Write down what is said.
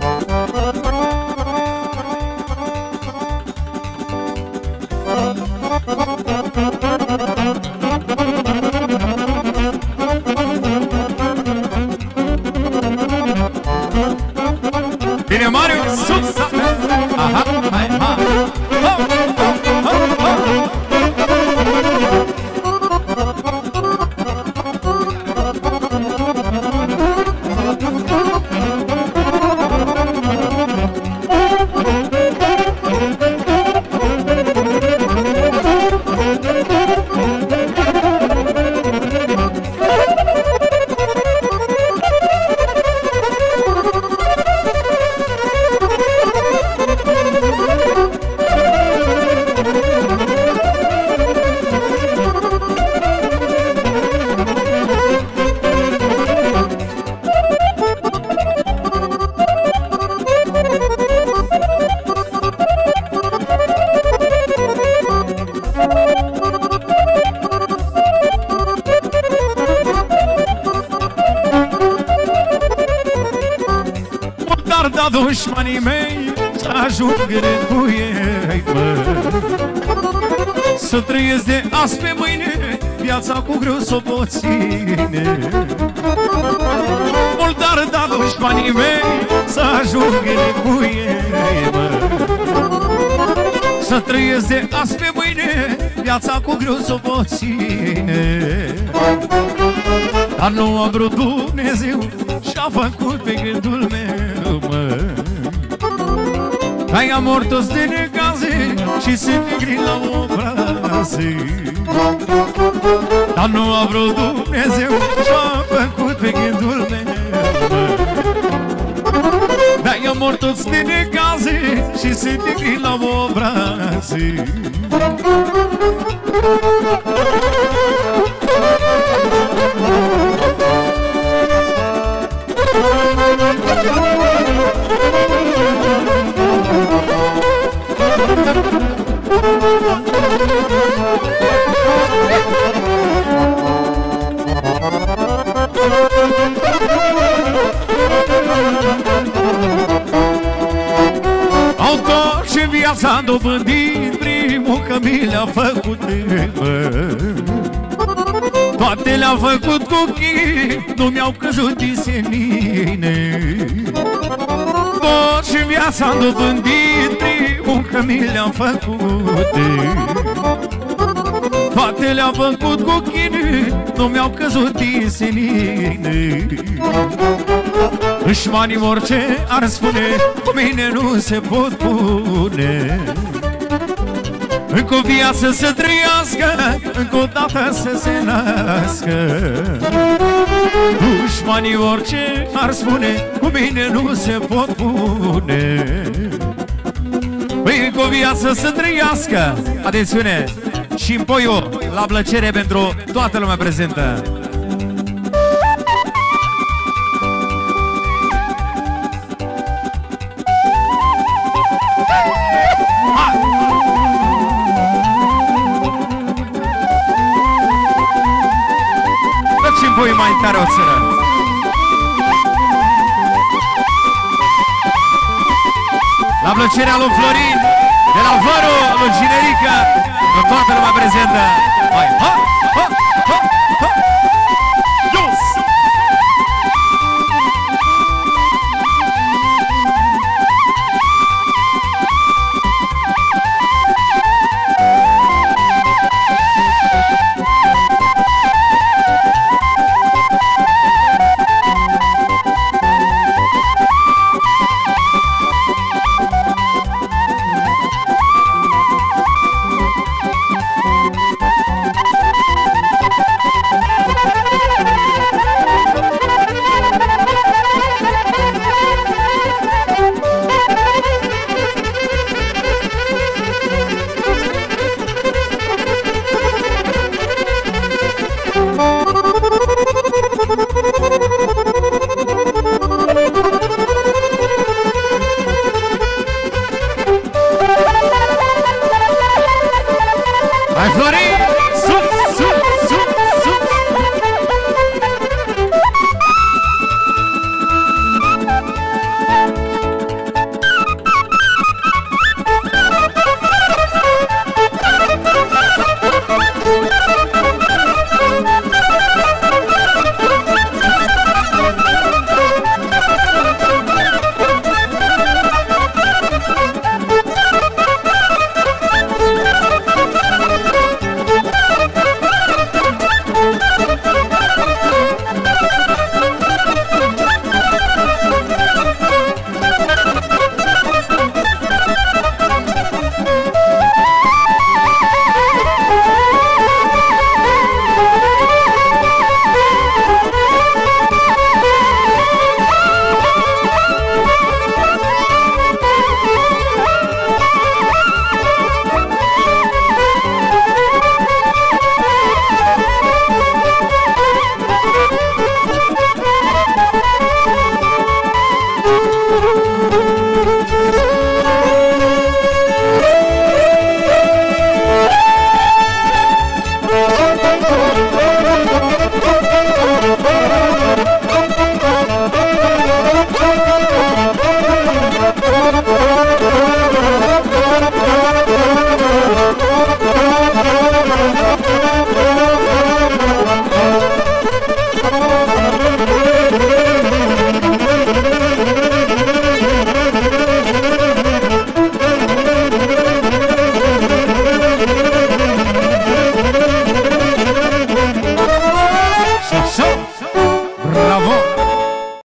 Thank. Da dușmanii mei Să ajung cu ei, mă. Să trăiesc de azi pe mâine Viața cu greu s-o pot ține. Mult dar da dușmanii mei Să ajung cu ei, mă. Să trăiesc de azi pe mâine Viața cu greu s-o pot ține. Dar nu a vrut Dumnezeu Și-a făcut pe gândul meu, mă Ai amor toți de necaze Și sunt negri la obraze Dar nu a vrut Dumnezeu Și-a făcut pe gândul meu, mă. Dai amor toți de necaze Și sunt negri la obraze Au tot și viața dobândit Primul că mi le-a făcut mă. Toate le-a făcut cu chip Nu mi-au căzut din senine Tot și viața dobândit Primul că mi le-a făcut Toate le-a făcut cu chine Nu mi-au căzut din senine își mani orice ar spune Cu mine nu se pot pune. Încă o viață să trăiască Încă o dată să se nască. Dușmanii orice ar spune Cu mine nu se pot pune. Păi încă o viață să trăiască Atențiune! Și în poiul la plăcere pentru toată lumea prezentă Dați-mi voi mai tare o țără La plăcerea lui Florin De la Văru, lui Ginerica Cu toată lumea prezentă Hai, ha!